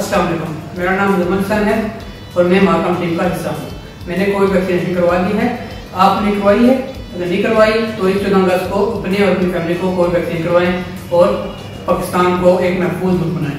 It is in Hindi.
असलम मेरा नाम जमन सन है और मैं माकम टीम का हिस्सा हूँ। मैंने कोविड वैक्सीनेशन करवा दी है। आपने करवाई है? अगर नहीं करवाई तो इस चौदह अगस्त को अपने और अपनी फैमिली को कोविड वैक्सीन करवाएँ और पाकिस्तान को एक महफूज मुल्क बनाएँ।